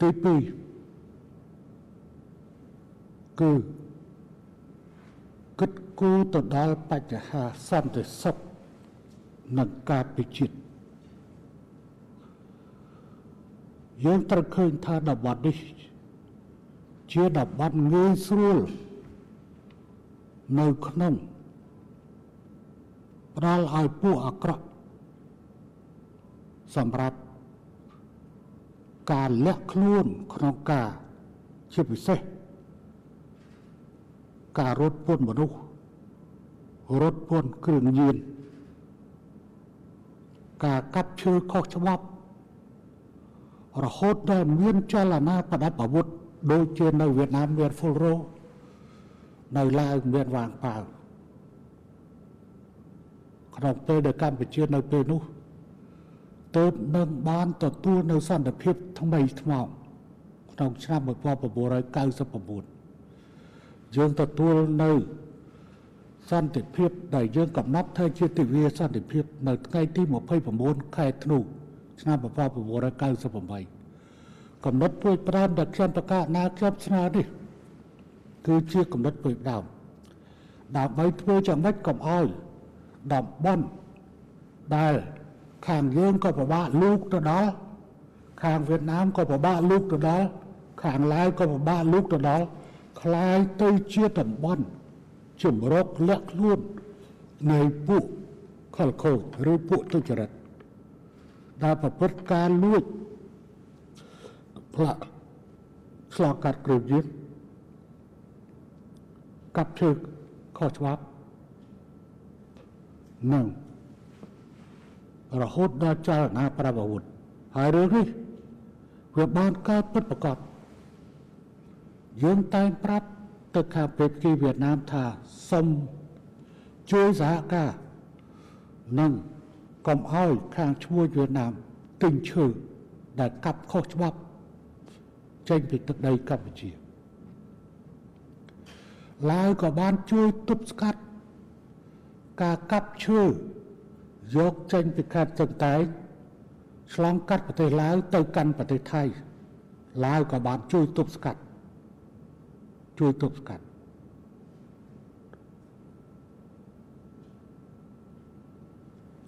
ទី2គឺគិតគូរទៅដល់បញ្ហាសន្តិសុខនិងការពិចិត្រយើងត្រូវឃើញថាតំបន់នេះ ជាតំបន់ងាយស្រួលនៅក្នុងផ្ដល់ឲ្យពួកអាក្រក់សម្រាប់ ការលះខ្លួនក្នុងការជាពិសេសការរត់ពន្ធមនុស្សរត់ពន្ធគ្រឿងញៀនការកាប់ឈើខុសច្បាប់រហូតដល់មានចលនាប្រដាប់អាវុធដូចជានៅវៀតណាមមាន full row នៅឡាវមានវាងប៉ាវក្នុងពេលដែលកម្ពុជានៅពេលនោះ ទើបនឹងបានទទួលនៅសន្តិភាពថ្មីថ្មោងក្នុងឆ្នាំ1999យើងទទួលនៅសន្តិភាពដែលយើងកំណត់ថាជាទិវាសន្តិភាពនៅថ្ងៃទី29ខែធ្នូឆ្នាំ1998កំណត់ពួយប្រាំដែលខ្ញុំប្រកាសណាខ្ញុំស្នើនេះគឺជាកំណត់ពួយដើមដើម្បីធ្វើយ៉ាងម៉េចកុំឲ្យតំបន់ដែល ខាងយើងក៏ពិបាកលូកទៅដល់ខាងវៀតណាមក៏ពិបាកលូកទៅដល់ខាងឡាវក៏ពិបាកលូកទៅដល់คล้ายទៅជាតំបន់ជំរកលាក់ខ្លួននៃពួកខលខូចឬពួកទុច្ចរិតដែលប្រព្រឹត្តការលួចផ្លាក់ឆ្លងកាត់គ្រឿងញៀនកាប់ឈើខុសច្បាប់និង រហូតដល់ចលនាប្រវត្តិហើយរឿងនេះវាបានកើតពិតប្រកបយើងតែងប្រាប់ទៅខាងពេទ្យគីវៀតណាមថាសុំជួយសហការនិងកុំឲ្យខាងឈ្មោះវៀតណាមទិញឈើដែលកាប់ខុសច្បាប់ចេញពីទឹកដីកម្ពុជាឡាវក៏បានជួយទប់ស្កាត់ការកាប់ឈើ យកចេញពីខេត្តចឹងតែងឆ្លងកាត់ប្រទេសឡាវទៅកាន់ប្រទេសថៃឡាវក៏បានជួយទប់ស្កាត់ជួយទប់ស្កាត់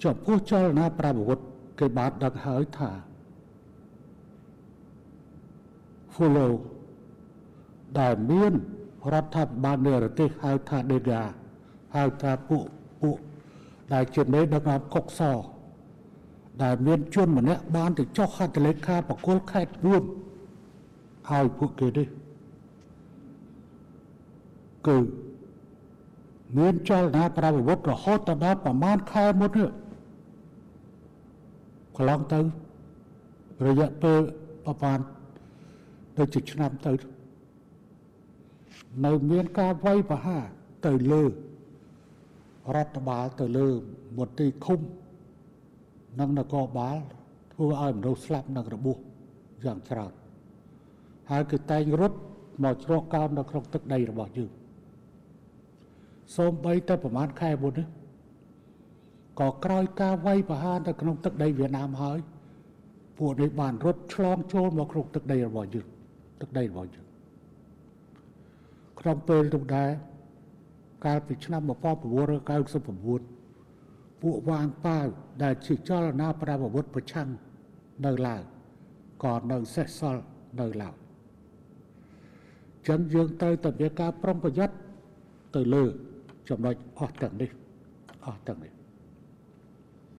ចំពោះចលនាប្រវត្តិគេបានដឹកហើយថា follow ដែលមានរដ្ឋាភិបាលនៃប្រទេសហៅថា DEGA ហៅថាពួកពួក ដែលជាមេដឹកនាំកុកសដែលមានជនម្នាក់បានទៅចុះហត្ថលេខាបកគលខេត្ត4ហើយពួកគេនេះគឺមានចលនាប្រវត្តិរហូតដល់ប្រមាណខែមុននេះកន្លងទៅរយៈពេលប្រហែលទៅជាឆ្នាំទៅនៅមានការវាយប្រហារទៅលើ រដ្ឋបាលទៅលើមន្ត្រីឃុំនិងនគរបាលធ្វើឲ្យមនុស្សស្លាប់និងរបួសយ៉ាងច្រើនហើយគឺតែងរត់មកជ្រកកោននៅក្នុងទឹកដីរបស់យើងសូម្បីតែប្រហែលខែមុននេះក៏ក្រោយការវាយប្រហារនៅក្នុងទឹកដីវៀតណាមហើយពួកនេះបានរត់ឆ្លងចូលមកក្នុងទឹកដីរបស់យើងទឹកដីរបស់យើងក្នុងពេលនោះដែរ កាលពីឆ្នាំ1999ពួកវាងប៉ាវដែលជាចលនាប្រដាប់អាវុធប្រឆាំងនៅឡើយក៏នៅសេសសល់នៅឡើយចឹងយើងត្រូវតែមានការប្រុងប្រយ័ត្នទៅលើចំណុចអស់ទាំងនេះអស់ទាំងនេះ